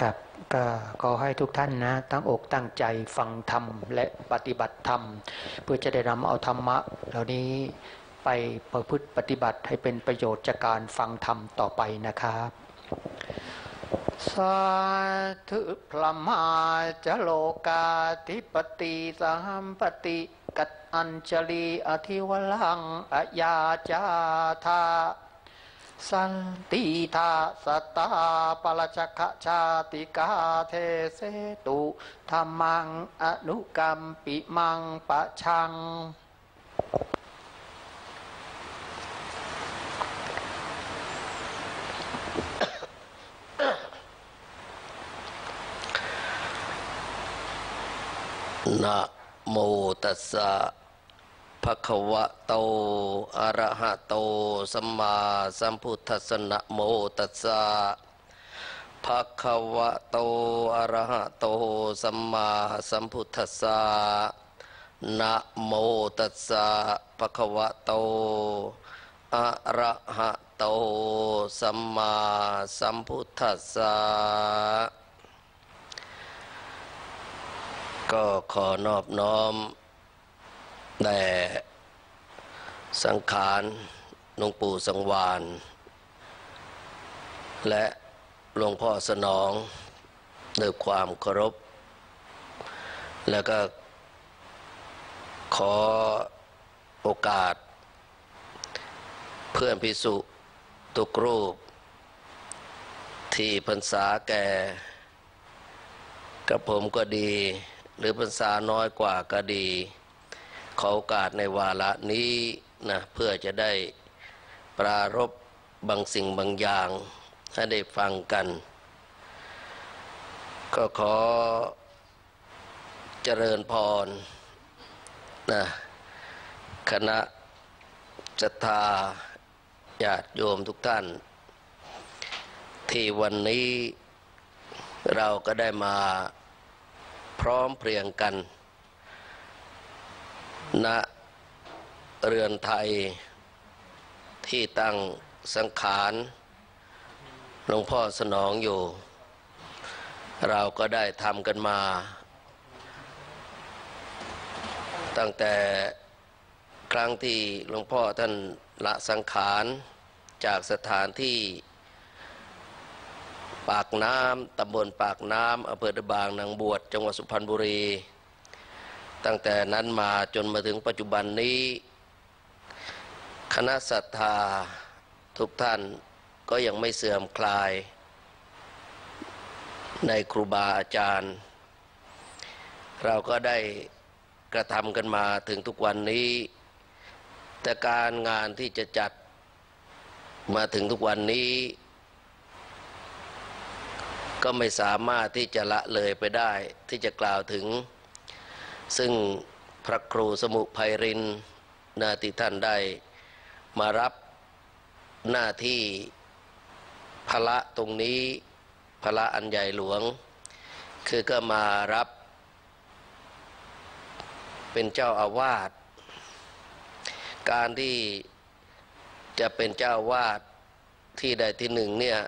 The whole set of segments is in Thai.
ครับก็ขอให้ทุกท่านนะตั้งอกตั้งใจฟังธรรมและปฏิบัติธรรม เพื่อจะได้นำเอาธรรมะ เหล่านี้ไปประพฤติปฏิบัติให้เป็นประโยชน์จากการฟังธรรมต่อไปนะครับ สาธุพระมาจโลกาธิปติสหัมปติ กัตอัญชลีอธิวลังอยาจาธา สันติทาสตาปรชกชาติกาเทเสตุธรรมังอนุกรรมปิมังปะชัง นะโมตัสสะ ภะคะวะโตอะระหะโตสัมมาสัมพุทธัสสะนะโมตัสสะภะคะวะโตอะระหะโตสัมมาสัมพุทธัสสะนะโมตัสสะภะคะวะโตอะระหะโตสัมมาสัมพุทธัสสะก็ขอนอบน้อม แด่สังขารหลวงปู่สังวาน และหลวงพ่อสนองด้วยความเคารพ แล้วก็ขอโอกาส เพื่อนพิสุทุกรูป ที่พรรษาแก่กับผมก็ดี หรือพรรษาน้อยกว่าก็ดี ขอโอกาสในวาระนี้นะเพื่อจะได้ปรารบบางสิ่งบางอย่างให้ได้ฟังกัน ก็ขอเจริญพรนะคณะศรัทธาญาติโยมทุกท่าน ที่วันนี้เราก็ได้มาพร้อมเพรียงกัน ณเรือนไทยที่ตั้งสังขารหลวงพ่อสนองอยู่ เราก็ได้ทำกันมา ตั้งแต่ครั้งที่หลวงพ่อท่านละสังขารจากสถานที่ปากน้ำตำบลปากน้ำอำเภอตะบางนางบวชจังหวัดสุพรรณบุรี ตั้งแต่นั้นมาจนมาถึงปัจจุบันนี้ คณะศรัทธาทุกท่านก็ยังไม่เสื่อมคลาย ในครูบาอาจารย์ เราก็ได้กระทำกันมาถึงทุกวันนี้ แต่การงานที่จะจัดมาถึงทุกวันนี้ ก็ไม่สามารถที่จะละเลยไปได้ที่จะกล่าวถึง ซึ่งพระครูสมุภัยรินนาที่ท่านได้มารับหน้าที่พระตรงนี้พระอันใหญ่หลวง คือก็มารับ เป็นเจ้าอาวาสการที่จะเป็นเจ้าอาวาสที่ใดที่หนึ่งเนี่ย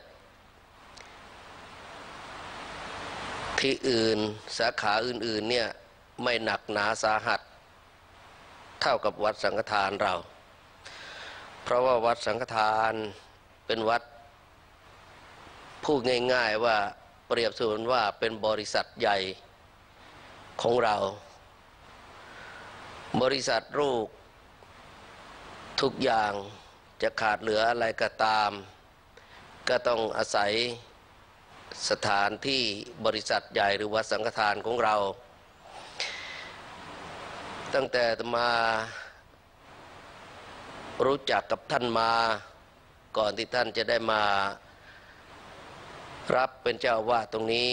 ที่อื่นสาขาอื่นๆเนี่ย ไม่หนักหนาสาหัส เท่ากับวัดสังฆทานเรา เพราะว่าวัดสังฆทานเป็นวัดพูดง่าย ๆว่าเปรียบเสมือนว่าเป็นบริษัทใหญ่ของเรา บริษัทลูกทุกอย่างจะขาดเหลืออะไรก็ตาม ก็ต้องอาศัยสถานที่บริษัทใหญ่หรือวัดสังฆทานของเรา ตั้งแต่มารู้จักกับท่านมาก่อนที่ท่านจะได้มา รับเป็นเจ้าว่าตรงนี้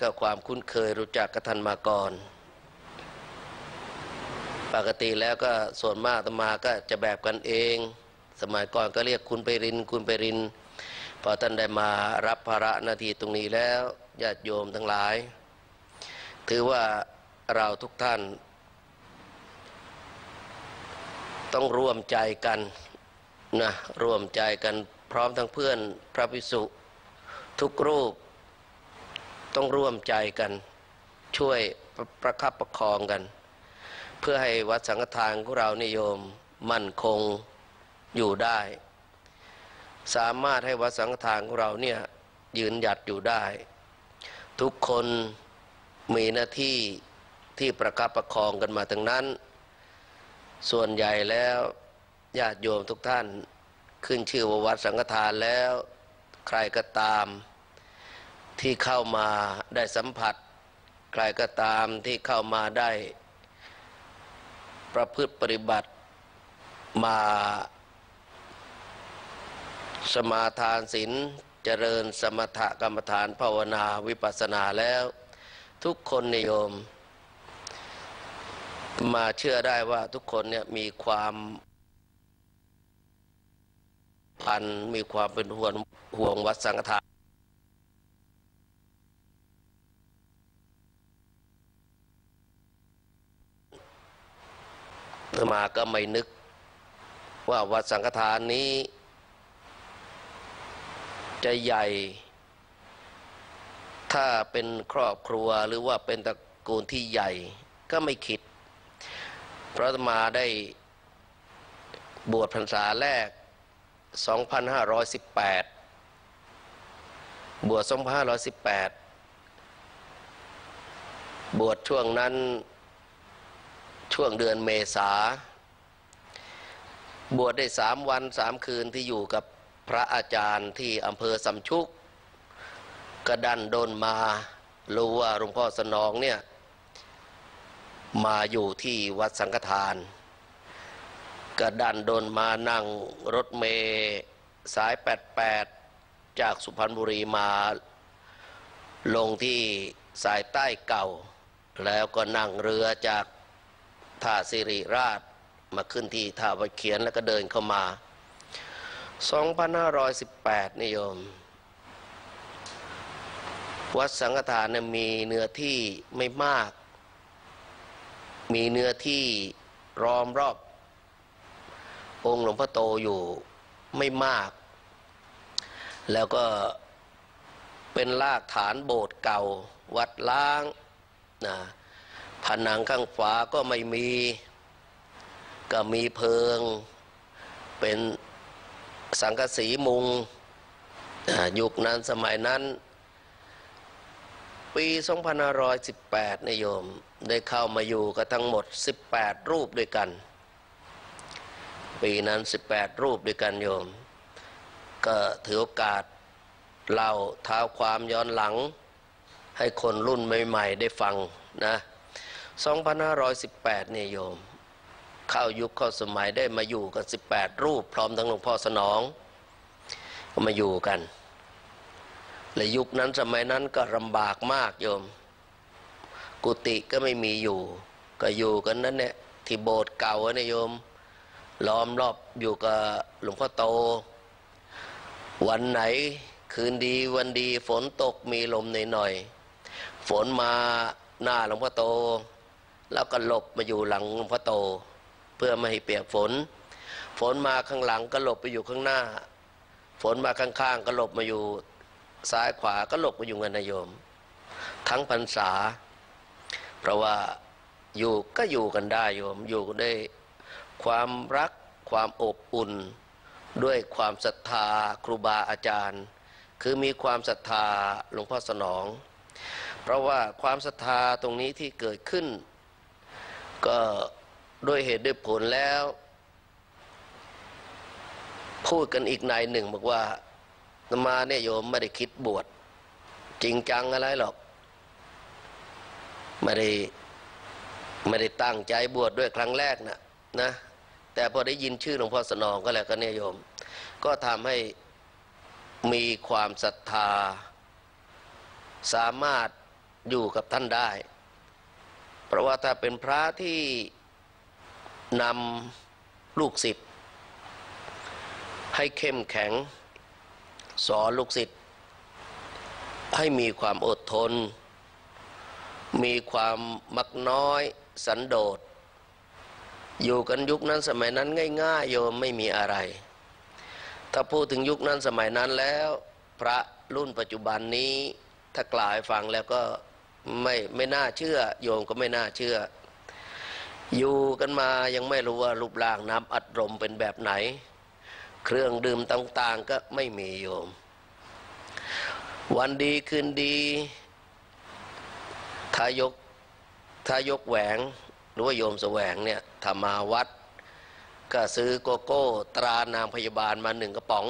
ก็ความคุ้นเคยรู้จักกับท่านมาก่อน ปกติแล้วก็ส่วนมากตมาก็จะแบบกันเอง สมัยก่อนก็เรียกคุณไปริน คุณไปริน พอท่านได้มารับภาระหน้าที่ตรงนี้แล้วญาติโยมทั้งหลาย ถือว่าเราทุกท่าน ต้องร่วมใจกันนะร่วมใจกันพร้อมทั้งเพื่อนพระภิกษุทุกรูป ต้องร่วมใจกัน ช่วยประประคับประคองกัน เพื่อให้วัดสังฆทานของเรานิยมมั่นคงอยู่ได้ สามารถให้วัดสังฆทานของเราเนี่ยยืนหยัดอยู่ได้ ทุกคนมีหน้าที่ที่ประคับประคองกันมาทั้งนั้น ส่วนใหญ่แล้วญาติโยมทุกท่านขึ้นชื่อว่าวัดสังฆทานแล้วใครก็ตาม ที่เข้ามาได้สัมผัส ใครก็ตามที่เข้ามาได้ ประพฤติปฏิบัติมาสมาทานศีลเจริญสมถกรรมฐานภาวนาวิปัสสนาแล้ว ทุกคนนิยม มาเชื่อได้ว่าทุกคนเนี่ยมีความพันมีความเป็นห่วงห่วงวัดสังฆทานมาก็ไม่นึกว่าวัดสังฆทานนี้ จะใหญ่ ถ้าเป็นครอบครัวหรือว่าเป็นตระกูลที่ใหญ่ก็ไม่คิด พระอาตมาได้บวชพรรษาแรก 2518 บวช2518 บวชช่วงนั้นช่วงเดือนเมษา บวชได้สามวันสามคืนที่อยู่กับพระอาจารย์ที่อำเภอสำชุก กระดันโดนมารู้ว่าหลวงพ่อสนองเนี่ย มาอยู่ที่วัดสังฆทาน กระดันโดนมานั่งรถเมย์สาย 88 จากสุพรรณบุรีมา ลงที่สายใต้เก่า แล้วก็นั่งเรือจากท่าสิริราชมาขึ้นที่ท่าวัดเขียนแล้วก็เดินเข้ามา 2518นิยม วัดสังฆทานมีเนื้อที่ไม่มาก มีเนื้อที่ล้อมรอบ องค์หลวงพ่อโตอยู่ไม่มาก แล้วก็เป็นรากฐานโบสถ์เก่า วัดล้างนะผนังข้างฝาก็ไม่มี ก็มีเพิง เป็นสังกะสีมุงยุคนั้นสมัยนั้น ปี 2518นิยม ได้เข้ามาอยู่กันทั้งหมด 18 รูปด้วยกัน ปีนั้น 18 รูปด้วยกันโยม ก็ถือโอกาสเล่าท้าความย้อนหลัง ให้คนรุ่นใหม่ ๆ ได้ฟังนะ2518 เนี่ยโยม เข้ายุคเข้าสมัยได้มาอยู่กัน 18 รูป พร้อมทั้งหลวงพ่อสนอง ก็มาอยู่กันและยุคนั้นสมัยนั้นก็ลำบากมากโยม กุฏิก็ไม่มีอยู่ ก็อยู่กันนั่นเนี่ยที่โบสถ์เก่าเนี่ยโยม ล้อมรอบอยู่กับหลวงพ่อโต วันไหนคืนดีวันดีฝนตกมีลมหน่อยๆฝนมาหน้าหลวงพ่อโต แล้วก็หลบมาอยู่หลังหลวงพ่อโต เพื่อไม่ให้เปียกฝน ฝนมาข้างหลังก็หลบไปอยู่ข้างหน้า ฝนมาข้างๆก็หลบมาอยู่ซ้ายขวาก็หลบมาอยู่กันนะโยม ทั้งพรรษา เพราะว่าอยู่ก็อยู่กันได้โยมอยู่ได้ความรักความอบอุ่น ด้วยความศรัทธาครูบาอาจารย์ คือมีความศรัทธาหลวงพ่อสนอง เพราะว่าความศรัทธาตรงนี้ที่เกิดขึ้น ก็ด้วยเหตุด้วยผลแล้ว พูดกันอีกในหนึ่งบอกว่ามาเนี่ยโยมไม่ได้คิดบวชจริงจังอะไรหรอก ไม่ได้ไม่ได้ตั้งใจบวชดด้วยครั้งแรกนะนะ แต่พอได้ยินชื่อหลวงพ่อสนองก็แล้วก็เนี่ยโยม ก็ทำให้มีความศรัทธา สามารถอยู่กับท่านได้ เพราะว่าถ้าเป็นพระที่นำลูกศิษย์ให้เข้มแข็ง สอนลูกศิษย์ให้มีความอดทน มีความมักน้อยสันโดษ อยู่กันยุคนั้นสมัยนั้นง่ายๆโยมไม่มีอะไร ถ้าพูดถึงยุคนั้นสมัยนั้นแล้ว พระรุ่นปัจจุบันนี้ถ้ากล่าวให้ฟังแล้วก็ไม่ไม่น่าเชื่อ โยมก็ไม่น่าเชื่อ อยู่กันมายังไม่รู้ว่ารูปร่างน้ำอัดลมเป็นแบบไหน เครื่องดื่มต่างๆก็ไม่มีโยม วันดีคืนดี ทายกทายกแหวงหรือว่าโยมแสวงเนี่ยทามาวัด ก็ซื้อโกโก้ ตรานางพยาบาลมาหนึ่งกระป๋อง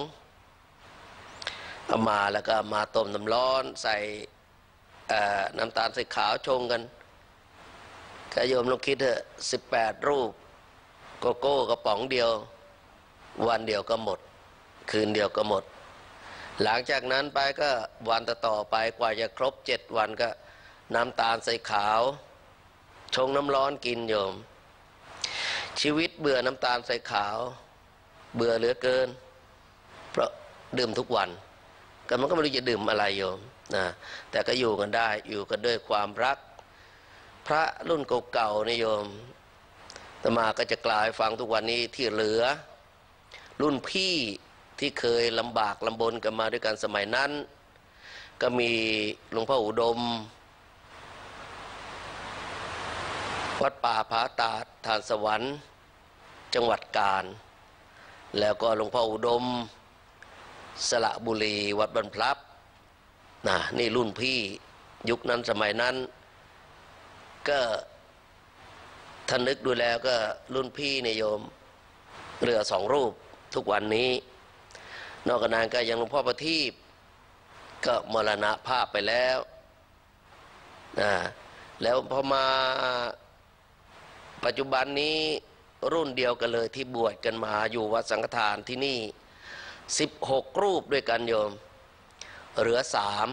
เอามาแล้วก็มาต้มน้ำร้อนใส่น้ำตาลใส่ขาวชงกันก็โยมลองคิดเถอะสิบแปดรูป โกโก้กระป๋องเดียว วันเดียวก็หมด คืนเดียวก็หมด หลังจากนั้นไปก็วันต่อไปกว่าจะครบเจ็ดวันก็ น้ำตาลใส่ขาว ชงน้ำร้อนกินโยม ชีวิตเบื่อน้ำตาลใส่ขาว เบื่อเหลือเกิน เพราะดื่มทุกวันก็มันก็ไม่รู้จะดื่มอะไรโยมนะแต่ก็อยู่กันได้อยู่กันด้วยความรัก พระรุ่นเก่าๆนิยมตมาก็จะกล่าวให้ฟังทุกวันนี้ที่เหลือ รุ่นพี่ที่เคยลำบากลำบนกันมาด้วยกันสมัยนั้น ก็มีหลวงพ่ออุดม วัดป่าผาตาดทานสวรรค์ จังหวัดกาญแล้วก็หลวงพ่ออุดมสละบุรีวัดบรรพลับนะนี่รุ่นพี่ยุคนั้นสมัยนั้น ก็ท่านนึกดูแล้วก็รุ่นพี่เนี่ยโยมเรือสองรูปทุกวันนี้ นอกจากนั้นก็ยังหลวงพ่อประทีปก็มรณะภาพไปแล้วนะแล้วพอมา ปัจจุบันนี้รุ่นเดียวกันเลยที่บวชกันมาอยู่วัดสังฆทานที่นี่สิบหกรูปด้วยกันโยม เหลือสาม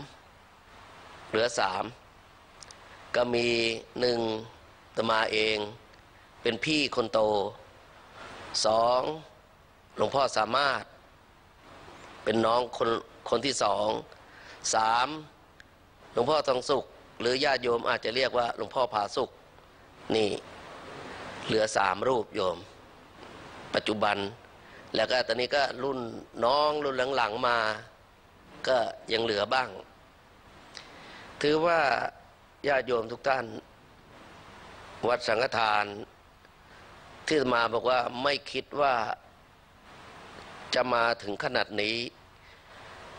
เหลือสามก็มีหนึ่งตมาเอง เป็นพี่คนโตสองหลวงพ่อสามารถ เป็นน้องคนคนที่สองสามหลวงพ่อทองสุข หรือญาติโยมอาจจะเรียกว่าหลวงพ่อผาสุขนี่ เหลือสามรูปโยม ปัจจุบัน แล้วก็ตอนนี้ก็รุ่นน้องรุ่นหลังๆมา ก็ยังเหลือบ้าง ถือว่าญาติโยมทุกท่าน วัดสังฆทาน ที่มาบอกว่าไม่คิดว่าจะมาถึงขนาดนี้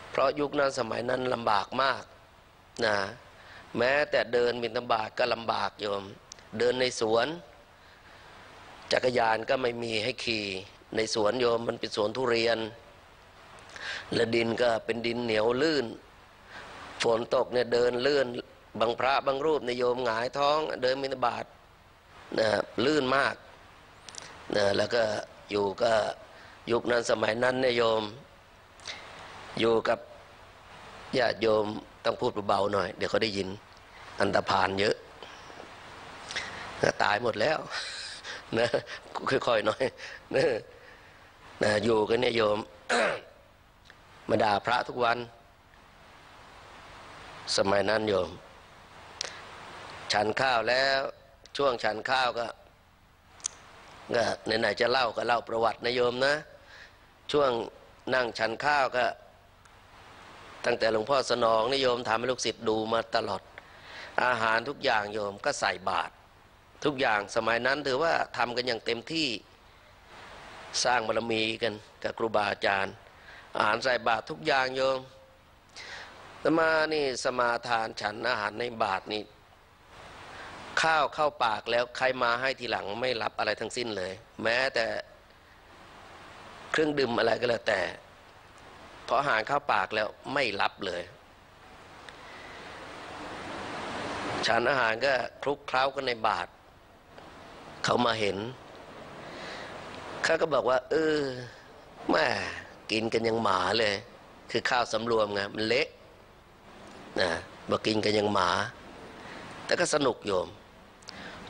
เพราะยุคนั้นสมัยนั้นลำบากมากนะแม้แต่เดินบินตบาทก็ลำบากโยม เดินในสวน จักรยานก็ไม่มีให้ขี่ ในสวนโยมมันเป็นสวนทุเรียน และดินก็เป็นดินเหนียวลื่น ฝนตกเนี่ยเดินลื่น บางพระบางรูปในโยมหงายท้อง เดินมินบาตนะลื่นมากนะแล้วก็อยู่ก็ยุคนั้นสมัยนั้นเนี่ยโยม อยู่กับญาติโยมต้องพูดเบาๆหน่อย เดี๋ยวเขาได้ยินอันตรพานเยอะตายหมดแล้ว นะค่อยๆหน่อยนะนะอยู่กันเนี่ยโยมมาด่าพระทุกวัน สมัยนั้นโยม ฉันข้าวแล้วช่วงฉันข้าวก็ก็ไหนๆจะเล่าก็เล่าประวัตินะโยมนะ ช่วงนั่งฉันข้าวก็ ตั้งแต่หลวงพ่อสนองนิยมทำให้ลูกศิษย์ดูมาตลอด อาหารทุกอย่างโยมก็ใส่บาตร ทุกอย่างสมัยนั้นถือว่าทำกันอย่างเต็มที่สร้างบารมีกันกับครูบาอาจารย์ อาหารใส่บาตรทุกอย่างโยมสมานี่สมาทานฉันอาหารในบาตรนี่ข้าวเข้าปากแล้วใครมาให้ทีหลังไม่รับอะไรทั้งสิ้นเลย แม้แต่เครื่องดื่มอะไรก็แล้วแต่พออาหารเข้าปากแล้วไม่รับเลยฉันอาหารก็คลุกเคล้ากันในบาตร เขามาเห็นเขาก็บอกว่า เออแม่กินกันยังหมาเลย คือข้าวสำรวมไงมันเละนะบอกกินกันยังหมา แต่ก็สนุกโยม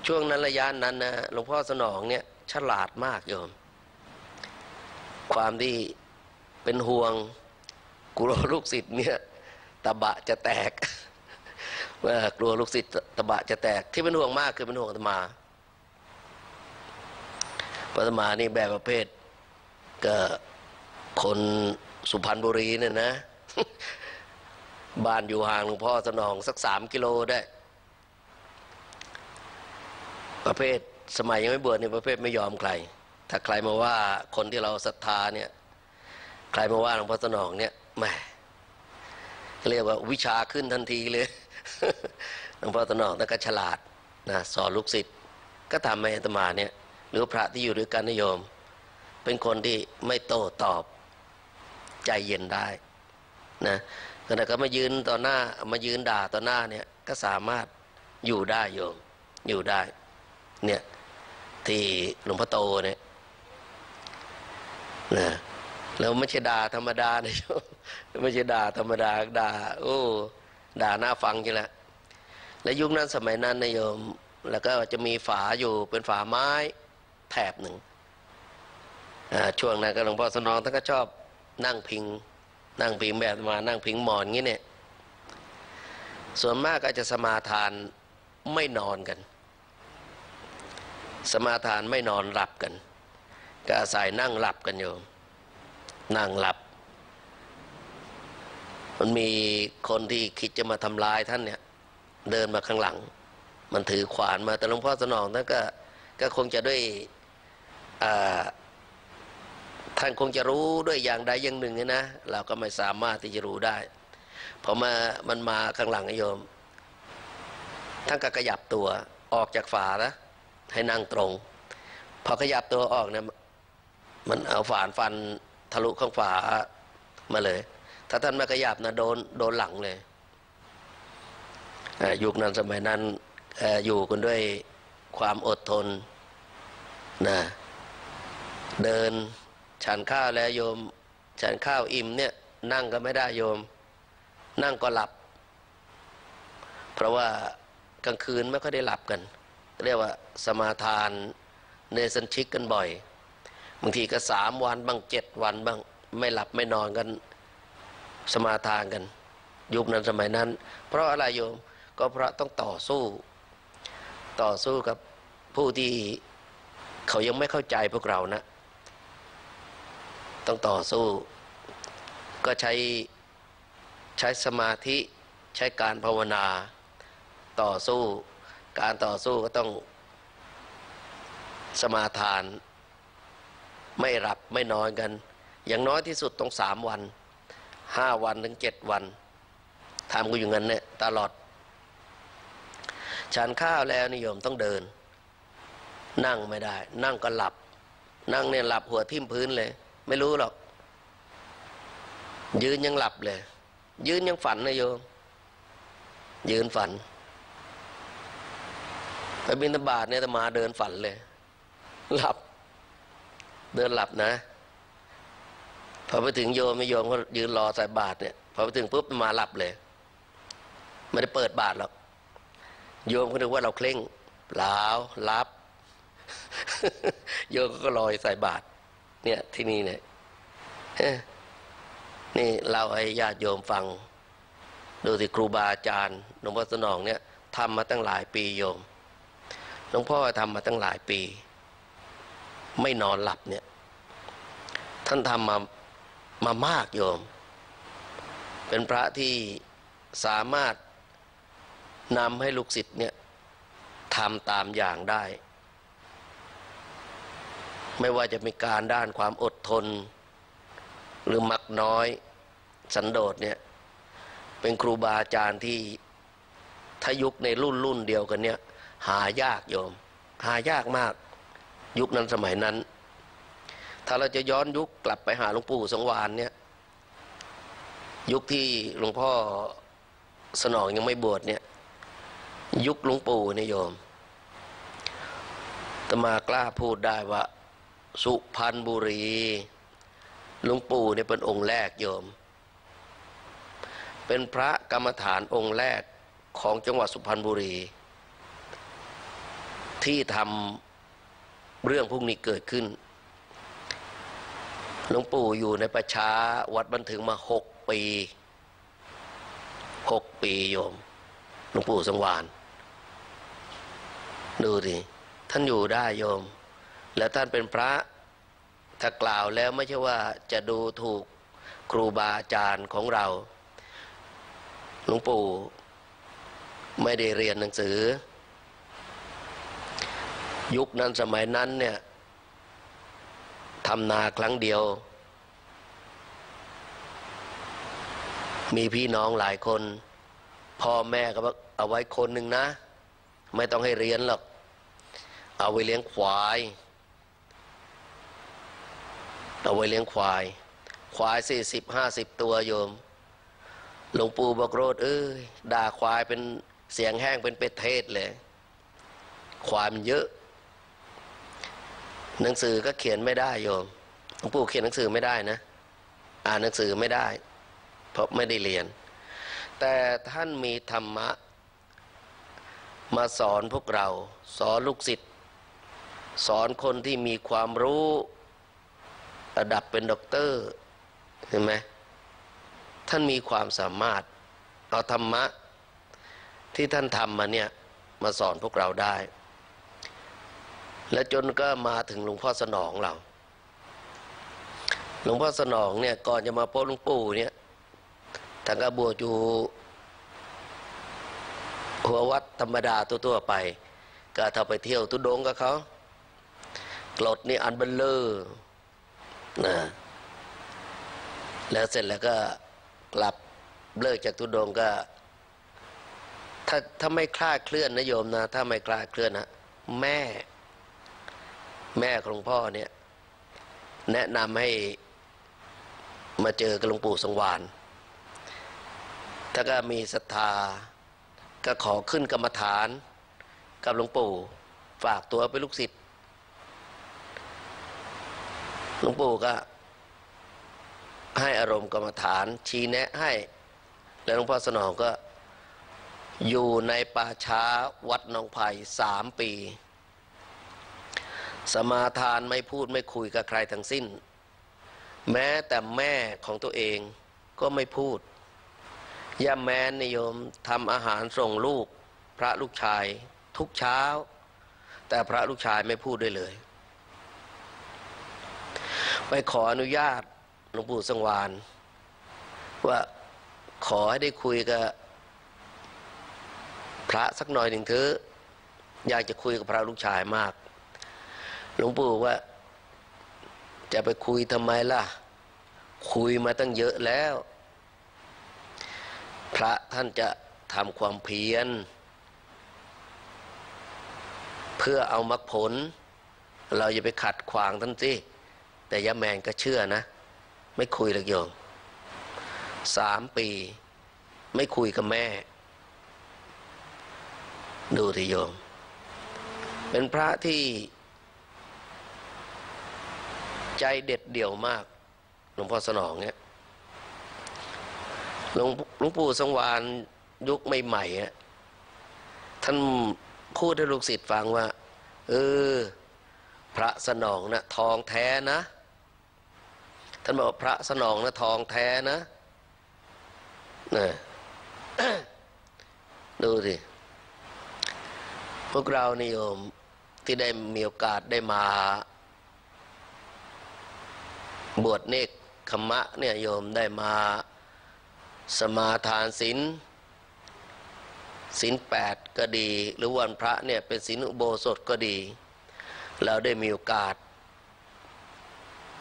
ช่วงนั้นระยะนั้นนะหลวงพ่อสนองเนี่ย ฉลาดมากโยม ความที่เป็นห่วงกลัวลูกศิษย์เนี่ยตะบะจะแตกว่ากลัวลูกศิษย์ตะบะจะแตกที่เป็นห่วงมากคือเป็นห่วงตมา ปัตมานี่แบบประเภท ก็คนสุพรรณบุรีเนี่ยนะ บ้านอยู่ห่างหลวงพ่อสนองสักสามกิโลได้ ประเภทสมัยยังไม่บวชเนี่ยประเภทไม่ยอมใคร ถ้าใครมาว่าคนที่เราศรัทธาเนี่ยใครมาว่าหลวงพ่อสนองเนี่ยแหมเรียกว่าวิชาขึ้นทันทีเลยหลวงพ่อสนองแต่ก็ฉลาดนะสอนลูกศิษย์ก็ทำให้อาตมาเนี่ย หรือพระที่อยู่ด้วยกันนิยม เป็นคนที่ไม่โต้ตอบใจเย็นได้นะขณะก็มายืนต่อหน้ามายืนด่าต่อหน้าเนี่ยก็สามารถอยู่ได้โยมอยู่ได้เนี่ยที่หลวงพ่อโตเนี่ยนะแล้วไม่ใช่ด่าธรรมดานะโยมไม่ใช่ด่าธรรมดาด่าโอ้ด่าหน้าฟังใช่ละและยุคนั้นสมัยนั้นนะโยม แล้วก็จะมีฝาอยู่เป็นฝาไม้ แถบหนึ่งช่วงนั้นก็หลวงพ่อสนองท่านก็ชอบนั่งพิง นั่งพิงแบบมานั่งพิงหมอนงี้เนี่ยส่วนมากก็จะสมาทานไม่นอนกัน สมาทานไม่นอนหลับกัน ก็อาศัยนั่งหลับกันโยมนั่งหลับ มันมีคนที่คิดจะมาทำลายท่านเนี่ยเดินมาข้างหลัง มันถือขวานมาแต่หลวงพ่อสนองท่านก็ก็คงจะด้วย ท่านคงจะรู้ด้วยอย่างใดอย่างหนึ่งนะเราก็ไม่สามารถที่จะรู้ได้พอมามันมาข้างหลังโยมท่านก็ขยับตัวออกจากฝานะให้นั่งตรง พอขยับตัวออกเนี่ยมันเอาฝานฟันทะลุข้างฝามาเลย ถ้าท่านไม่ขยับนะโดนโดนหลังเลยยุคนั้นสมัยนั้นอยู่กันด้วยความอดทนนะ เดินฉันข้าวแล้วโยม ฉันข้าวอิ่มเนี่ยนั่งก็ไม่ได้โยม นั่งก็หลับ เพราะว่ากลางคืนไม่ค่อยได้หลับกัน เรียกว่าสมาทานเนสันชิกกันบ่อย บางทีก็สามวันบ้างเจ็ดวันบ้างไม่หลับไม่นอนกันสมาทานกัน ยุคนั้นสมัยนั้น เพราะอะไรโยมก็เพราะต้องต่อสู้ ต่อสู้กับผู้ที่เขายังไม่เข้าใจพวกเรานะ ต้องต่อสู้ ก็ใช้ใช้สมาธิใช้การภาวนาต่อสู้ การต่อสู้ก็ต้องสมาทาน ไม่หลับไม่นอนกัน อย่างน้อยที่สุดต้องสามวันห้าวันถึงเจ็ดวันทำก็อยู่งั้นเนี่ยตลอดฉันข้าวแล้วนิยมต้องเดิน นั่งไม่ได้ นั่งก็หลับ นั่งเนี่ยหลับหัวทิ่มพื้นเลย ไม่รู้หรอก ยืนยังหลับเลย ยืนยังฝันนะโยม ยืนฝันไปบินตบาทเนี่ยตมาเดินฝันเลย หลับ เดินหลับนะพอไปถึงโยมไม่โยมก็ยืนรอใส่บาทเนี่ยพอไปถึงปุ๊บมาหลับเลยไม่ได้เปิดบาทหรอกโยมก็นึกว่าเราเคร่งเปล่ารับ โยมก็ลอยใส่บาท เนี่ยที่นี่เนี่ยนี่เราให้ญาติโยมฟัง ดูสิครูบาอาจารย์หลวงพ่อสนองเนี่ยทำมาตั้งหลายปีโยมหลวงพ่อทำมาตั้งหลายปี ไม่นอนหลับเนี่ย ท่านทำมามามากโยม เป็นพระที่สามารถนำให้ลูกศิษย์เนี่ยทำตามอย่างได้ ไม่ว่าจะมีการด้านความอดทน หรือมักน้อยสันโดษเนี่ยเป็นครูบาอาจารย์ที่ถ้ายุคในรุ่นรุ่นเดียวกันเนี่ยหายากโยม หายากมาก ยุคนั้นสมัยนั้น ถ้าเราจะย้อนยุคกลับไปหาหลวงปู่สงวานเนี่ยยุคที่หลวงพ่อสนองยังไม่บวชเนี่ยยุคหลวงปู่เนี่ยโยมตมากล้าพูดได้ว่า สุพรรณบุรีหลวงปู่เนี่ยเป็นองค์แรกโยม เป็นพระกรรมฐานองค์แรกของจังหวัดสุพรรณบุรี ที่ทำเรื่องพวกนี้เกิดขึ้นหลวงปู่อยู่ในประชาวัดบันถึงมาหกปีหกปีโยมหลวงปู่สังวาน ดูดิท่านอยู่ได้โยม แล้วท่านเป็นพระถ้ากล่าวแล้วไม่ใช่ว่าจะดูถูกครูบาอาจารย์ของเราหลวงปู่ไม่ได้เรียนหนังสือ ยุคนั้นสมัยนั้นเนี่ยทำนาครั้งเดียว มีพี่น้องหลายคน พ่อแม่ก็บอกเอาไว้คนหนึ่งนะ ไม่ต้องให้เรียนหรอก เอาไว้เลี้ยงควาย เอาไว้เลี้ยงควาย ควายสี่สิบห้าสิบตัวโยม หลวงปู่บอกโรดเอ้ยด่าควายเป็นเสียงแห้งเป็นเป็ดเทศเลย ควายมันเยอะ หนังสือก็เขียนไม่ได้โยม หลวงปู่เขียนหนังสือไม่ได้นะ อ่านหนังสือไม่ได้ เพราะไม่ได้เรียน แต่ท่านมีธรรมะ มาสอนพวกเรา สอนลูกศิษย์สอนคนที่มีความรู้ ระดับเป็นด็อกเตอร์เห็นไหมท่านมีความสามารถเอาธรรมะที่ท่านทำมาเนี่ยมาสอนพวกเราได้ และจนก็มาถึงหลวงพ่อสนองเรา หลวงพ่อสนองเนี่ยก่อนจะมาพบหลวงปู่เนี่ยท่านก็บวชอยู่หัววัดธรรมดาตัวๆไป ก็ถ้าไปเที่ยวตุดงกับเขากรดนี่อันเบลเลอร์ นะแล้วเสร็จแล้วก็กลับเลิกจากตุดงก็ ถ้าถ้าไม่คลาดเคลื่อนนะโยมนะ ถ้าไม่คลาดเคลื่อนนะแม่ แม่ของหลวงพ่อเนี่ย แนะนำให้มาเจอกับหลวงปู่สงวานถ้าก็มีศรัทธาก็ขอขึ้นกรรมฐาน กับหลวงปู่ ฝากตัวเป็นลูกศิษย์ หลวงปู่ก็ ให้อารมณ์กรรมฐาน ชี้แนะให้ แล้วหลวงพ่อสนองก็ อยู่ในป่าช้าวัดหนองไผ่สามปี สมาทานไม่พูดไม่คุยกับใครทั้งสิ้น แม้แต่แม่ของตัวเองก็ไม่พูดย่าแม้นนิยมทำอาหารส่งลูก พระลูกชายทุกเช้า แต่พระลูกชายไม่พูดด้วยเลย ไปขออนุญาตหลวงปู่สังวานว่าขอให้ได้คุยกับพระสักหน่อยหนึ่งเถอะอยากจะคุยกับพระลูกชายมาก หลวงปู่ว่า จะไปคุยทำไมล่ะ คุยมาตั้งเยอะแล้ว พระท่านจะทำความเพียร เพื่อเอามรรคผล เราอย่าไปขัดขวางท่านสิ แต่ยะแมนก็เชื่อนะ ไม่คุยหรอกโยมสามปี ไม่คุยกับแม่ ดูทีโยม เป็นพระที่ ใจเด็ดเดี่ยวมากหลวงพ่อสนองเนี่ยหลวงหลวงปู่สังวานยุคใหม่ๆอะท่านพูดให้ลูกศิษย์ฟังว่า เออ พระสนองนะทองแท้นะ ท่านบอกพระสนองนะทองแท้นะนะดูสิพวกเรานิยมที่ได้มีโอกาสได้มา บวชเนกขมะเนี่ยโยมได้มาสมาทานศีลศีลแปดก็ดี หรือวันพระเนี่ยเป็นศีลอุโบสถก็ดี เราได้มีโอกาส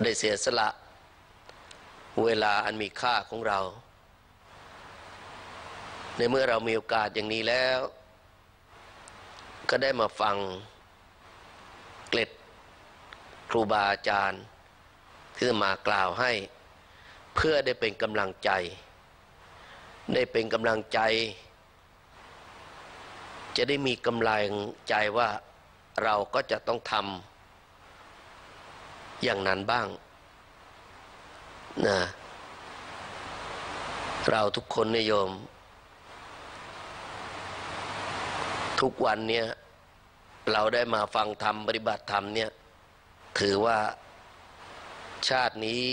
ได้เสียสละ เวลาอันมีค่าของเรา ในเมื่อเรามีโอกาสอย่างนี้แล้ว ก็ได้มาฟังเกล็ดครูบาอาจารย์ ที่มากล่าวให้ เพื่อได้เป็นกำลังใจ ได้เป็นกำลังใจ จะได้มีกำลังใจว่าเราก็จะต้องทำอย่างนั้นบ้าง นะเราทุกคนนิยม ทุกวันเนี้ยเราได้มาฟังธรรมปฏิบัติธรรมเนี่ยถือว่าชาตินี้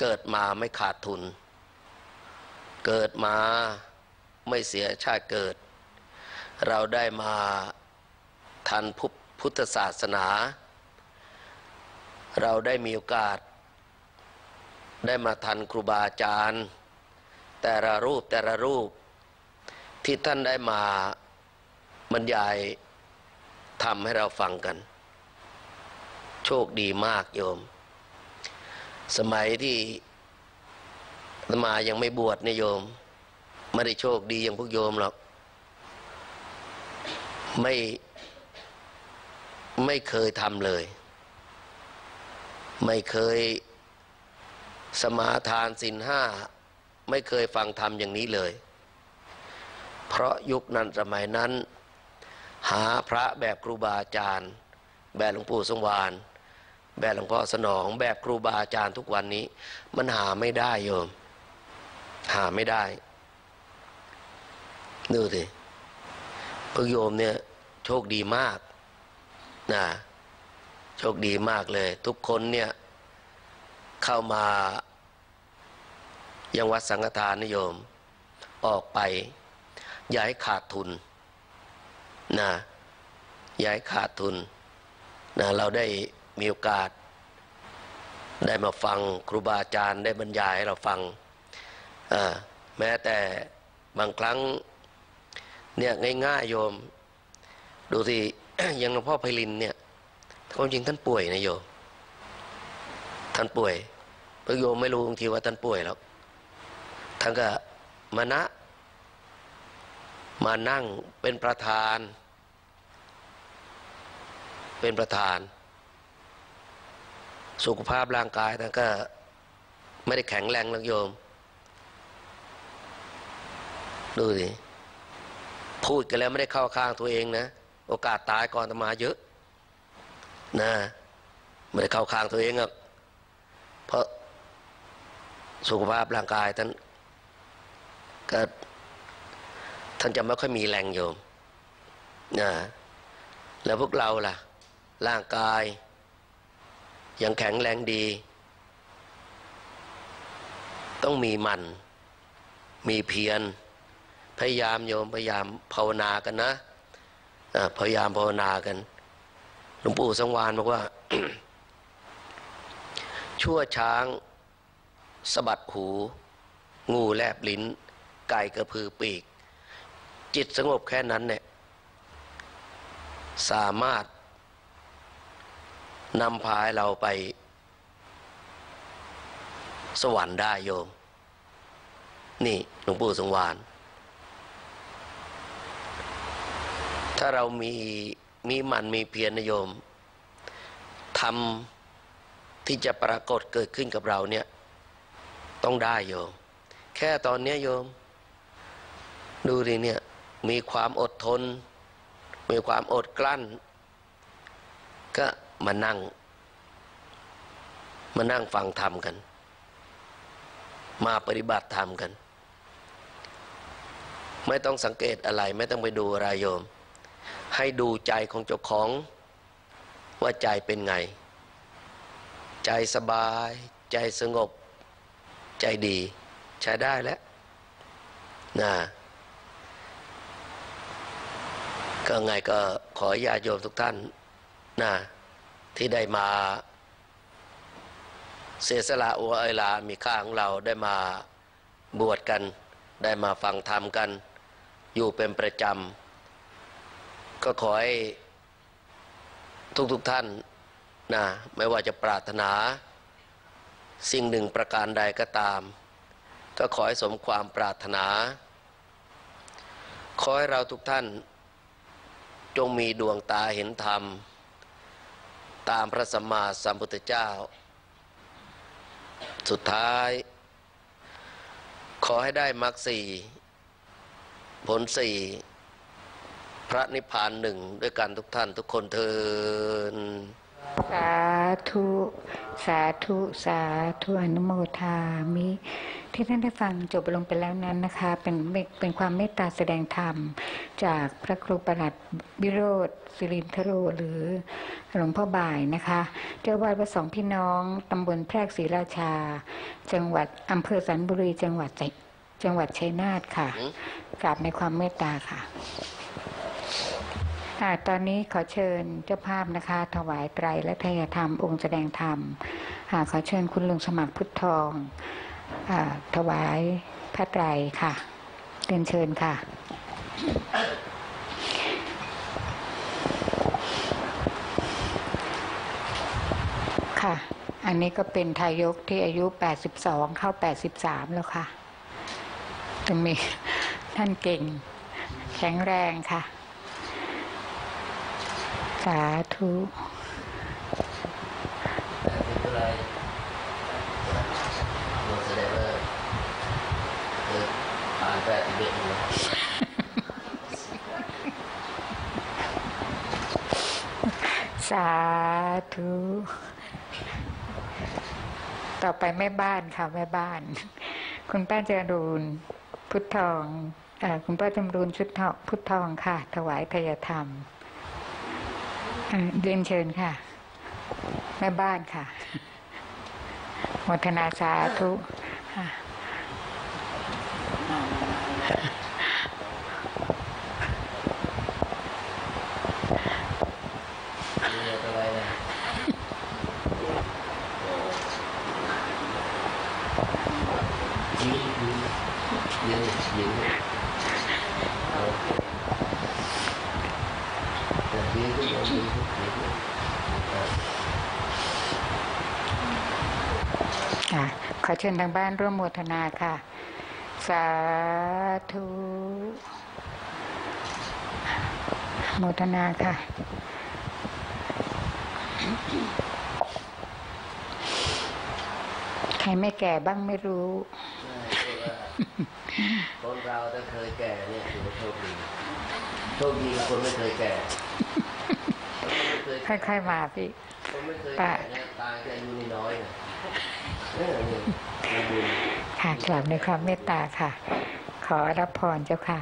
เกิดมาไม่ขาดทุน เกิดมาไม่เสียชาติเกิด เราได้มาทันพุทธศาสนา เราได้มีโอกาส ได้มาทันครูบาอาจารย์ แต่ละรูปแต่ละรูปที่ท่านได้มาบรรยายทำให้เราฟังกัน โชคดีมากโยม สมัยที่มายังไม่บวชเนี่ยโยม ไม่ได้โชคดีอย่างพวกโยมหรอก ไม่ไม่เคยทำเลย ไม่เคย สมาทานสินห้าไม่เคยฟังธรรมอย่างนี้เลย เพราะยุคนั้นสมัยนั้น หาพระแบบครูบาอาจารย์ แบบหลวงปู่สมวานแบบหลวงพ่อสนอง แบบครูบาอาจารย์ทุกวันนี้ มันหาไม่ได้โยม หาไม่ได้ดูสิพวกโยมเนี่ยโชคดีมากนะโชคดีมากเลย ทุกคนเนี่ยเข้ามา ยังวัดสังฆทานนิยม ออกไป อย่าให้ขาดทุนนะอย่าให้ขาดทุนนะเราได้มีโอกาส ได้มาฟังครูบาอาจารย์ได้บรรยายให้เราฟัง แม้แต่บางครั้งเนี่ยง่ายๆโยม ดูสิอย่างหลวงพ่อไพลินเนี่ยความจริงท่านป่วยนะโยมท่านป่วยพระโยมไม่รู้บางทีว่าท่านป่วยแล้ว ท่านก็มานะ มานั่งเป็นประธาน เป็นประธาน สุขภาพร่างกายท่านก็ไม่ได้แข็งแรงหรอกโยม ดูสิพูดกันแล้วไม่ได้เข้าข้างตัวเองนะ โอกาสตายก่อนตมาเยอะ นะไม่ได้เข้าข้างตัวเองอะเพราะสุขภาพร่างกายท่าน ก็ท่านจะไม่ค่อยมีแรงโยมนะแล้วพวกเราล่ะ ร่างกาย ยังแข็งแรงดี ต้องมีมัน มีเพียรพยายามโยมพยายามภาวนากันนะพยายามภาวนากันหลวงปู่สังวานบอกว่า ชั่วช้างสะบัดหู งูแลบลิ้น ไก่กระพือปีก จิตสงบแค่นั้นเนี่ยสามารถนำพาให้เราไป สวรรค์ได้โยม นี่หลวงปู่สงวานถ้าเรามีมีมันมีเพียรนโยมทำที่จะปรากฏเกิดขึ้นกับเราเนี่ย ต้องได้โยม แค่ตอนนี้โยม ดูดิเนี่ยมีความอดทน มีความอดกลั้น ก็มานั่ง มานั่งฟังธรรมกัน มาปฏิบัติธรรมกัน ไม่ต้องสังเกตอะไร ไม่ต้องไปดูอะไรโยม ให้ดูใจของเจ้าของว่าใจเป็นไง ใจสบาย ใจสงบ ใจดี ใช้ได้แล้วนะ ก็ไงก็ขอญาติโยมทุกท่านนะที่ได้มา เสียสละอวเอลามีค่าของเราได้มาบวชกัน ได้มาฟังธรรมกัน อยู่เป็นประจำ ก็ขอให้ทุกๆทท่านนะไม่ว่าจะปรารถนา สิ่งหนึ่งประการใดก็ตาม ก็ขอให้สมความปรารถนา ขอให้เราทุกท่าน จงมีดวงตาเห็นธรรม ตามพระสัมมาสัมพุทธเจ้า สุดท้าย ขอให้ได้มรรคสี่ผลสี่พระนิพพานหนึ่งด้วยกันทุกท่านทุกคนเทินสาธุ สาธุ สาธุอนุโมทามิ ที่ท่านได้ฟังจบลงไปแล้วนั้นนะคะ เป็นเป็นความเมตตาแสดงธรรม จากพระครูประหลัดบิโรธสิรินทโรหรือหลวงพ่อบ่ายนะคะเจ้าวาดวัดสองพี่น้องตำบลแพรกศรีราชา จังหวัดอำเภอสันบุรี จังหวัดจังหวัดชัยนาทค่ะกราบในความเมตตาค่ะค่ะตอนนี้ขอเชิญเจ้าภาพนะคะ ถวายไตรและทยธรรมองค์แสดงธรรมขอเชิญคุณลุงสมัครพุทธทอง ถวายพระไตรค่ะเรียนเชิญค่ะ ค่ะ อันนี้ก็เป็นทายกที่อายุ 82 เข้า 83 แล้วค่ะจะมีท่านเก่ง แข็งแรงค่ะ สาธุ แต่ไม่เป็นไรเราแสดงว่าเออผ่าน แปดสิบเอ็ดเลยสาธุ ต่อไปแม่บ้านค่ะแม่บ้าน คุณป้าจรูนพุทธทองอคุณป้าจำรูนชุดทองพุทธทองค่ะ ถวายทายธรรมเรียนเชิญค่ะ แม่บ้านค่ะมทนาสาธุ ขอเชิญทางบ้านร่วมโมทนาค่ะ สาธุโมทนาค่ะ ใครไม่แก่บ้างไม่รู้คนเราถ้าเคยแก่เนี่ยถือว่าโชคดีโชคดีคนไม่เคยแก่คนไม่เคยค่อยๆมาพี่คนไม่เคยแก่เนี่ยตายแต่อายุน้อยๆนะเออเนี่ยมันบุญ ค่ะกลับในความเมตตาค่ะ ขอรับพรเจ้าค่ะ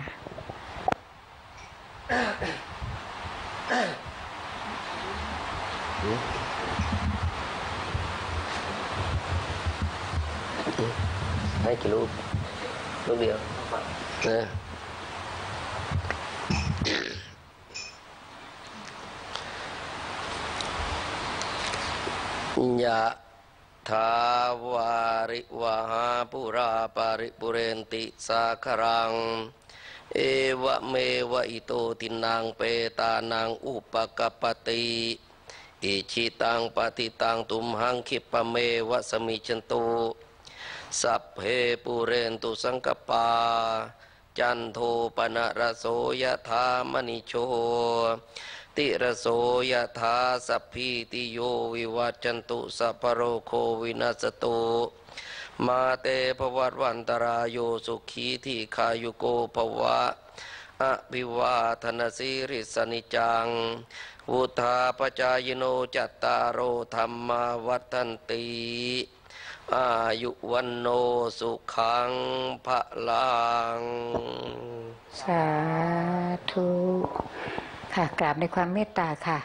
ให้กี่ลูกลูกเดียวนะยะ ทาวาริวหาปุราปาริปุเรนติสาครัง เอวะเมวะอิโตตินังเปตานังอุปกปปติอิชิตังปฏิตังตุมหังคิปะเมวะสมิจันตุสัพเพปุเรนตุสังกปา จันโทปนะระโสยธามณิโช ติระโสยธาสัพพิติโยวิวัจจันตุสัพโรโควินัสตุมาเตภวัตวันตรายโยสุขีที่ขายุโกภวะอภิวาทนาสิริสนิจัง วุธาปจายโนจัตตารโอธรรมาวัฒนติอายุวันโนสุขังพะลัง สาธุ ค่ะกราบในความเมตตาค่ะ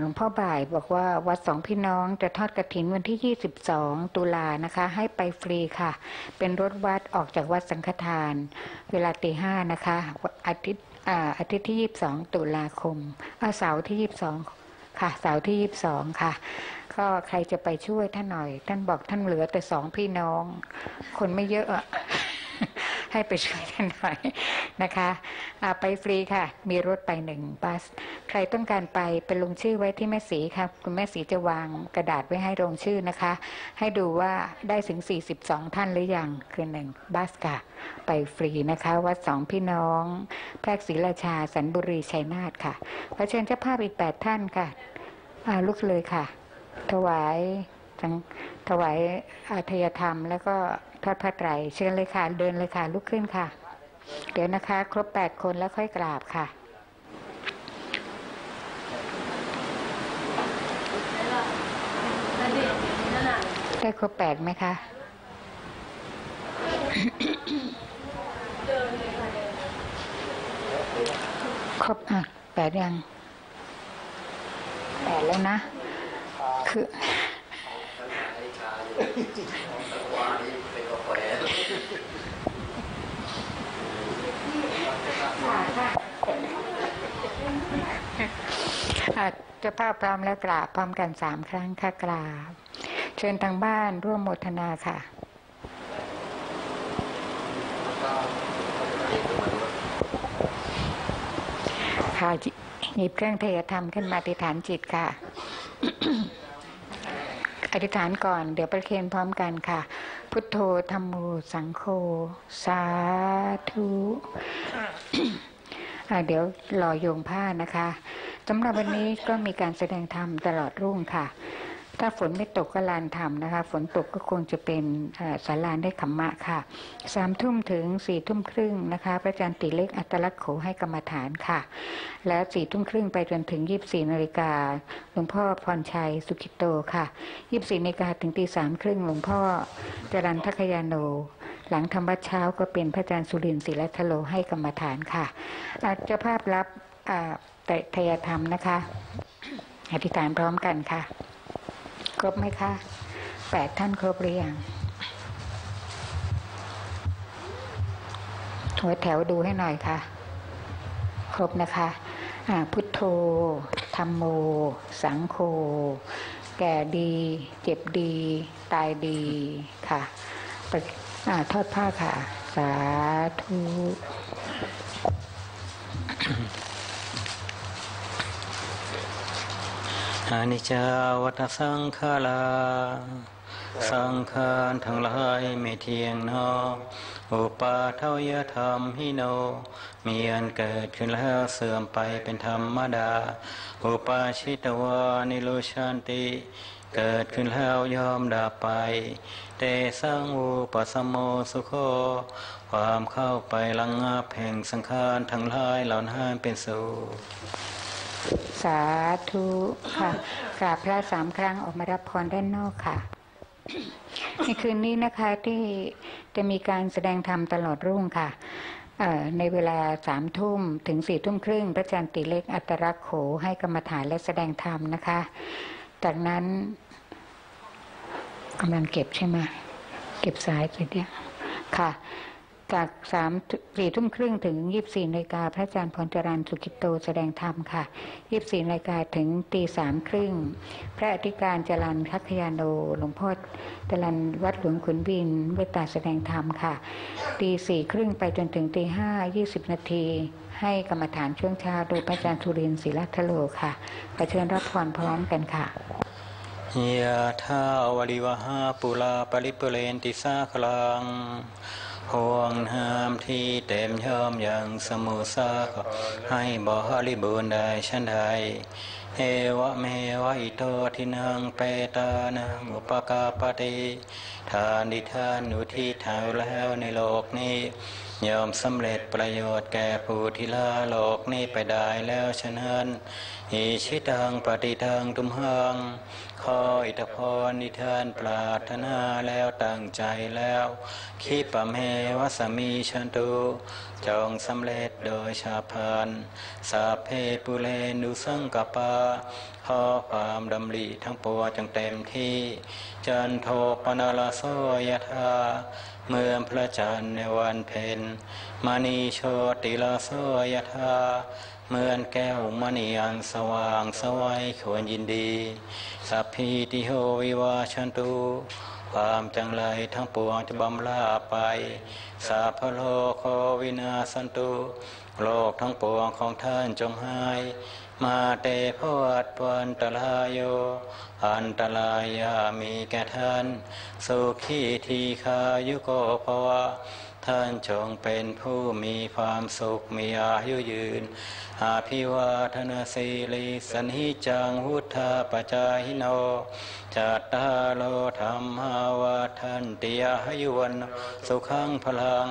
หลวงพ่อบ่ายบอกว่าวัดสองพี่น้องจะทอดกระถินวันที่ 22 ตุลานะคะ ให้ไปฟรีค่ะ เป็นรถวัดออกจากวัดสังฆทาน เวลาตีห้านะคะ อาทิตย์อาทิตย์ที่ 22 ตุลาคมอ่าเสาร์ที่ 22 ค่ะ เสาร์ที่ 22 ค่ะก็ใครจะไปช่วยท่านหน่อย ท่านบอกท่านเหลือแต่สองพี่น้อง คนไม่เยอะให้ไปช่วยท่านหน่อยนะคะไปฟรีค่ะ มีรถไปหนึ่งบัส ใครต้องการไปไปลงชื่อไว้ที่แม่สีค่ะ คุณแม่สีจะวางกระดาษไว้ให้ลงชื่อนะคะ ให้ดูว่าได้ถึง 42 ท่านหรือยังคือหนึ่งบัสค่ะ ไปฟรีนะคะ วัดสองพี่น้องแพรกศรีราชาสันบุรีชัยนาทค่ะขอเชิญเจ้าภาพอีก 8 ท่านค่ะลุกเลยค่ะ ถวายถวายอาทยธรรมแล้วก็ ทอดพระไตรเชิญเลยค่ะ เดินเลยค่ะลุกขึ้นค่ะ เดี๋ยวนะคะ ครบแปดคนแล้วค่อยกราบค่ะได้ครบแปดไหมคะครบอะแปดยังแปดแล้วนะ คือ จะภาพพร้อมแล้วกราบพร้อมกันสามครั้งค่ะกราบ เชิญทางบ้านร่วมโมทนาค่ะค่ะหยิบเครื่องเทยธรรมขึ้นมาอธิษฐานจิตค่ะ อธิษฐานก่อน เดี๋ยวประเคนพร้อมกันค่ะ พุทโธธรรมโมสังโฆสาธุเดี๋ยวรอโยงผ้านะคะสำหรับวันนี้ก็มีการแสดงธรรมตลอดรุ่งค่ะ ถ้าฝนไม่ตกก็ลานธรรมนะคะ ฝนตกก็คงจะเป็นสาลานได้ขมมะค่ะสามทุ่มถึงสี่ทุ่มครึ่งนะคะ พระอาจารย์ติเล็กอัตลักษณ์โขให้กรรมฐานค่ะ แล้วสี่ทุ่มครึ่งไปจนถึงยี่สี่นาฬิกาหลวงพ่อพรชัยสุขิตโตค่ะยี่สี่นาฬิกาถึงตีสามครึ่งหลวงพ่อจรันทัคยาโนหลังธรรมวัดเช้าก็เป็นพระอาจารย์สุรินทร์ศิลทโลให้กรรมฐานค่ะอาเจ้าภาพรับแต่ทยธรรมนะคะ อธิษฐานพร้อมกันค่ะ ครบไหมคะแปดท่านครบหรือยังหัวแถวดูให้หน่อยค่ะ ครบนะคะพุทโธธรรมโม สังโฆแก่ดี เจ็บดี ตายดีค่ะประอ่าทอดผ้าค่ะ สาธุ อนิจจาวัฏสังขาราสังขารทั้งหลายไม่เที่ยงนออุปาเทวยธรรมหิโน มีอันเกิดขึ้นแล้วเสื่อมไปเป็นธรรมดา อุปาชิตวานิโรชันติเกิดขึ้นแล้วยอมดับไป เตสังอุปสมโมสุโค ความเข้าไประงับแห่งสังขารทั้งหลายเหล่านั้นเป็นสุข สาธุค่ะกราบพระสามครั้งออกมารับพรด้านนอกค่ะ ในคืนนี้นะคะที่จะมีการแสดงธรรมตลอดรุ่งค่ะในเวลาสามทุ่มถึงสี่ทุ่มครึ่งพระอาจารย์ติเล็กอัตรักโขให้กรรมฐานและแสดงธรรมนะคะ จากนั้นกำลังเก็บใช่ไหมเก็บสายเสร็จยังค่ะ จากสามสี่ทุ่มครึ่งถึงยี่สี่นาฬิกาพระอาจารย์พรจรันสุกิตโตแสดงธรรมค่ะยี่สี่นาฬิกาถึงตีสามครึ่งพระอธิการจรันทัคยานโนหลวงพ่อจรันวัดหลวงขุนบินเวตาแสดงธรรมค่ะตีสี่ครึ่งไปจนถึงตีห้ายี่สิบนาทีให้กรรมฐานช่วงเช้าโดยพระอาจารย์สุรินทร์ศิลัทโลค่ะขอเชิญรับพรพร้อมกันค่ะยะทาวริวหาปุลาปริปุเรนติสาคลัง ห่วงห้ามที่เต็มย่อมอย่างสมุทรสาครให้บริบูรณ์ได้ชั้นใดเอวะเมวะอิโตทินังเปตานังอุปกาปติทานดิทานอุทิศถาแล้วในโลกนี้ยอมสำเร็จประโยชน์แก่ผู้ที่ละโลกนี้ไปได้แล้วฉะนั้นอิชิตังปฏิทังทุมหัง ขออิทธพรนิทานปรารถนาแล้วตั้งใจแล้วขีปะเมวสมีชันตุจองสำเร็จโดยชาพันสาเพปุเรนุสังกปา ขอความดำริทั้งปวงจงเต็มที่จันโทปนาลโสยธาเมื่อพระจันทร์ในวันเพ็ญมณีโชติลาโสยธาเหมือนแก้วมณีอันสว่างสวัยควรยินดี สัพพิติโหวิวาชันตุความจังไรทั้งปวงจะบำลาไป สาพโลกโควินาสันตุ โลกทั้งปวงของท่านจงหาย มาเตภวัตวันตรายโย อันตรายามีแก่ท่าน สุขีทีคายุโกภวะ ท่านจงเป็นผู้มีความสุขมีอายุยืน อาภิวาทนาสีลิสันหิจังวุธาปจาหิโนจัตตาโลธรรมาวาทันติยายุวันสุขังพลัง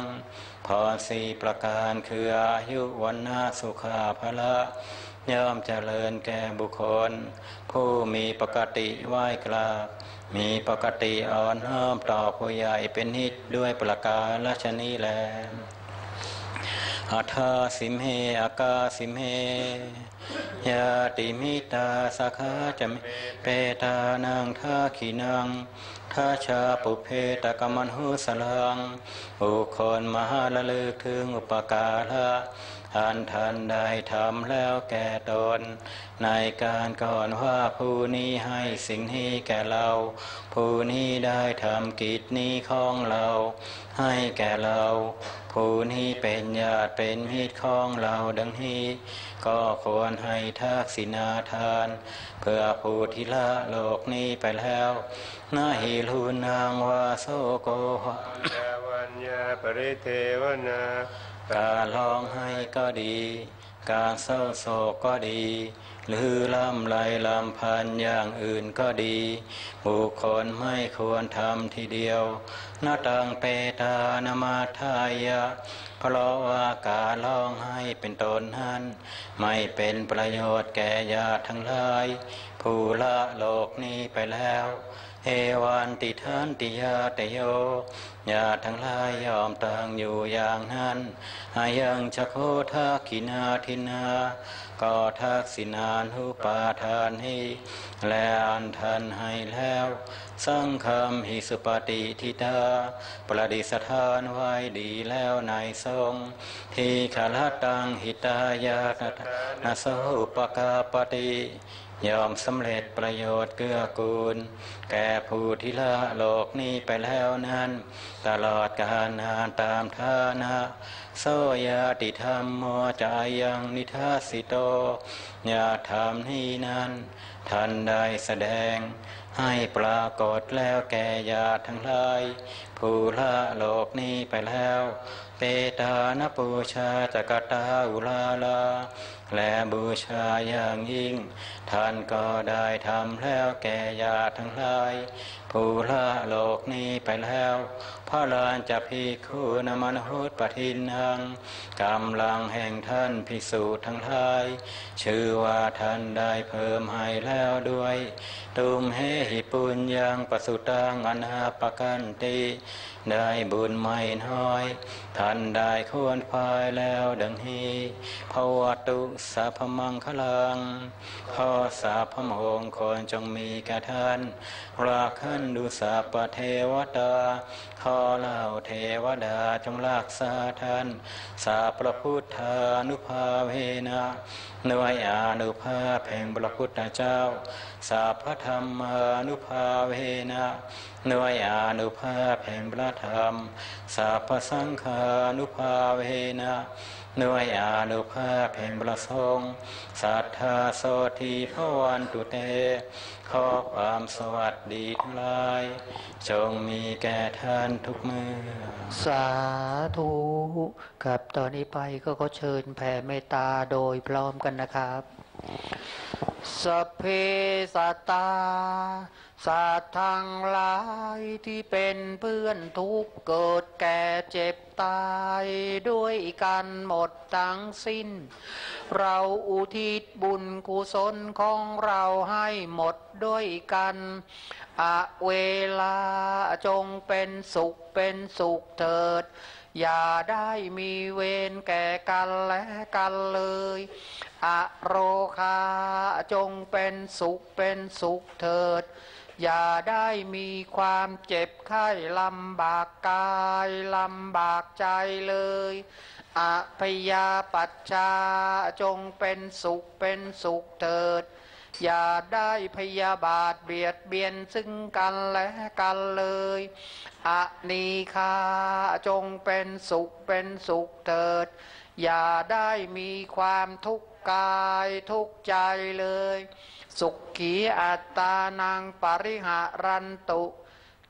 พรสี่ประการคืออายุวันนาสุขาพละ ย่อมเจริญแก่บุคคล ผู้มีปกติไหว้กราบ มีปกติอ่อนห้อมต่อผู้ใหญ่เป็นนิดด้วยประการละชนีแลอัทาสิมเหอากาสิมเหยาติมิตาสาขาจะเปตานังท่าขีนังท้าชาปุเพตกมันหุสลังบุคคลมหาละลึกถึงอุปการะ อันทันได้ทำแล้วแก่ตน ในการก่อนว่าผู้นี้ให้สิ่งนี้แก่เรา ผู้นี้ได้ทำกิจนี้ของเรา ให้แก่เรา ผู้นี้เป็นญาติเป็นมิตรของเราดังนี้ ก็ควรให้ทักษิณาทาน เพื่อผู้ที่ละโลกนี้ไปแล้วนาหิลุนางวาโสโกหะวัญญาปริเทวนา การร้องไห้ก็ดี การเศร้าโศกก็ดี หรือล่ำไรลำพันอย่างอื่นก็ดี บุคคลไม่ควรทำทีเดียวนาตังเปตานมาทายะ เพราะว่าการร้องไห้เป็นตนนั้นไม่เป็นประโยชน์แก่ญาติทั้งหลาย ผู้ละโลกนี้ไปแล้ว เอวันติทันติยาตโย ญาติทั้งหลายยอมต่างอยู่อย่างนั้นอายังจะโคทักขินาทินาก็ทักษินานุปาทานให้และอันทันให้แล้วสังคมหิสุปฏิทิตาประดิษฐานไว้ดีแล้วในทรงที่ขลตังหิตายาตนาโสปกาปฏิ ยอมสำเร็จประโยชน์เกื้อกูล แก่ผู้ที่ละโลกนี้ไปแล้วนั้น ตลอดกาลนานตามฐานะโสยาติธรรมโมจายังนิทัสิโตญาธรรมนี้นั้นท่านได้แสดง ให้ปรากฏแล้วแก่ญาติทั้งหลาย ผู้ละโลกนี้ไปแล้ว เปตานปูชาจัก ตาอุลาลา และบูชาอย่างยิ่ง ท่านก็ได้ทำแล้วแก่ญาติทั้งหลาย ผู้ละโลกนี้ไปแล้ว พระลานจะพิคูนมันหุตปทินังกำลังแห่งท่านพิสูจน์ทั้งหลาย ชื่อว่าท่านได้เพิ่มให้แล้วด้วย ตุมเฮหิปุญญังปสุตังอนาปกันติได้บุญไม่น้อย ท่านได้ควรพายแล้วดังนี้ภวตุสัพมังคลังขอสาพมงคลจงมีแก่ท่านราคันดุสัพเทวตาขอเล่าเทวดาจงรักษาท่านสาพระพุทธานุภาเวนะนวยอนุภาพแห่งพระพุทธเจ้า สาพระธรรมานุภาเวนะนวยอานุภาพแห่งพระธรรมสาพสังฆานุภาเวนะนวยอานุภาพแห่งพระสงฆ์สัทธาโสทีพระวันตุเต ขอความสวัสดีทั้งหลาย จงมีแก่ท่านทุกเมื่อ สาธุครับตอนนี้ไปก็ขอเชิญแผ่เมตตาโดยพร้อมกันนะครับ สเพสัตตา สัตว์ทั้งหลายที่เป็นเพื่อนทุกเกิดแก่เจ็บตายด้วยกันหมดทั้งสิ้น เราอุทิศบุญกุศลของเราให้หมดด้วยกันอะเวลาจงเป็นสุขเป็นสุขเถิด อย่าได้มีเวรแก่กันและกันเลยอโรคาจงเป็นสุขเป็นสุขเถิด อย่าได้มีความเจ็บไข้ลำบากกายลำบากใจเลยอพยาปัจจาจงเป็นสุขเป็นสุขเถิด อย่าได้พยาบาทเบียดเบียนซึ่งกันและกันเลยอนีคาจงเป็นสุขเป็นสุขเถิด อย่าได้มีความทุกข์ กายทุกใจเลย สุขีอัตตานังปริหารันตุ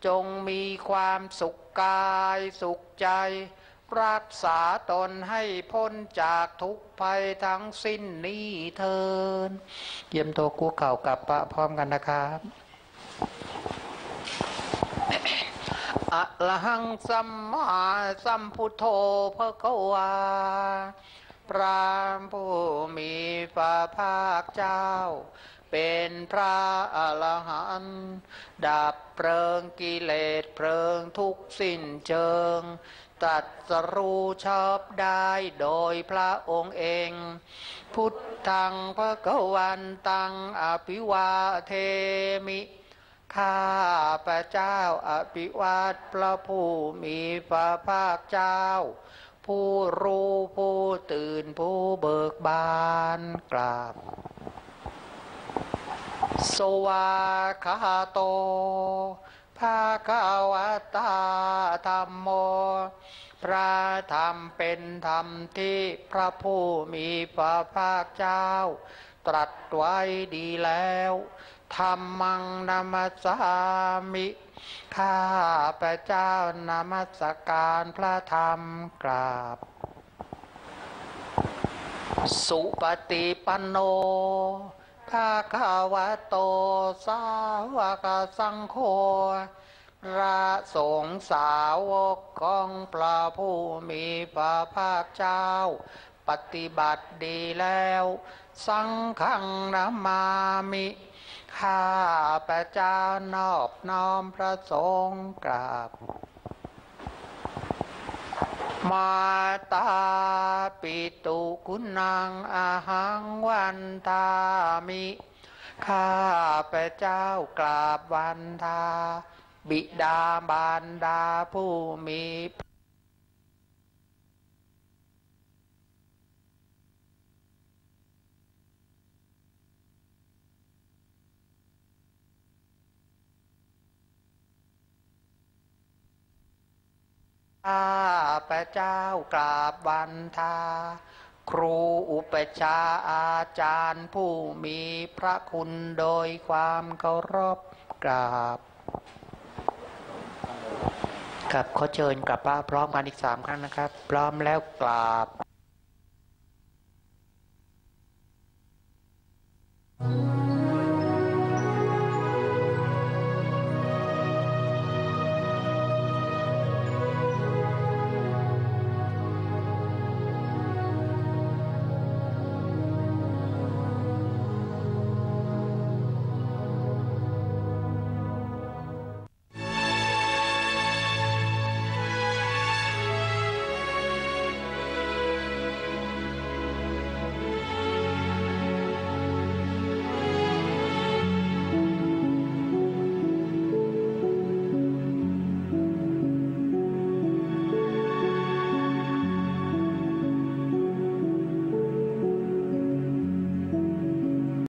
จงมีความสุขกายสุขใจ รักษาตนให้พ้นจากทุกภัยทั้งสิ้นนี้เทิน เยี่ยมตัวกูเข่ากับปะพร้อมกันนะครับอะระหังสัมมาสัมพุทโธพระกวา พระผู้มีพระภาคเจ้า เป็นพระอรหันต์ดับเพลิงกิเลสเพลิงทุกสิ้นเชิงตัดสรู้ชอบได้โดยพระองค์เอง พุทธังพระกวันตังอภิวาเทมิข้าพระเจ้าอภิวาทพระผู้มีพระภาคเจ้า ผู้รู้ผู้ตื่นผู้เบิกบานกราบ สวาคาโตภาคาวตาธรรมโม พระธรรมเป็นธรรมที่พระผู้มีพระภาคเจ้า ตรัสไว้ดีแล้วธรรมังนามสสามิ ข้าพระเจ้านามัสการพระธรรมกราบ สุปฏิปันโนภาคาวะโต สาวกสังโฆพระสงฆ์สาวกของพระผู้มีพระภาคเจ้า ปฏิบัติดีแล้ว สังฆังนามามิ ข้าพระจานอบน้อมพระสงฆ์กราบ มาตาปิตุคุณังอาหังวันทามิ ข้าพระเจ้ากราบวันทาบิดาบารดาผู้มี ข้าพระเจ้ากราบวันทา ครูอุปชาอาจารย์ผู้มีพระคุณโดยความเคารพกราบครับขอเชิญกลับบ้านพร้อมกันอีกสามครั้งนะครับ พร้อมแล้วกราบ